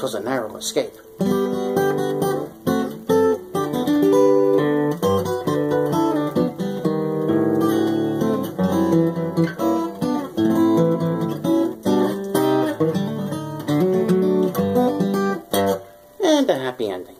'twas a narrow escape. And a happy ending.